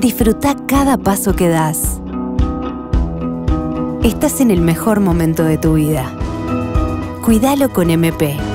Disfruta cada paso que das. Estás en el mejor momento de tu vida. Cuídalo con MP.